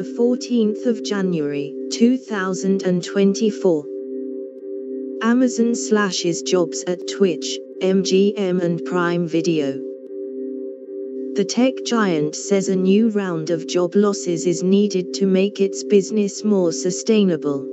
the 14th of January, 2024. Amazon slashes jobs at Twitch, MGM and Prime Video. The tech giant says a new round of job losses is needed to make its business more sustainable.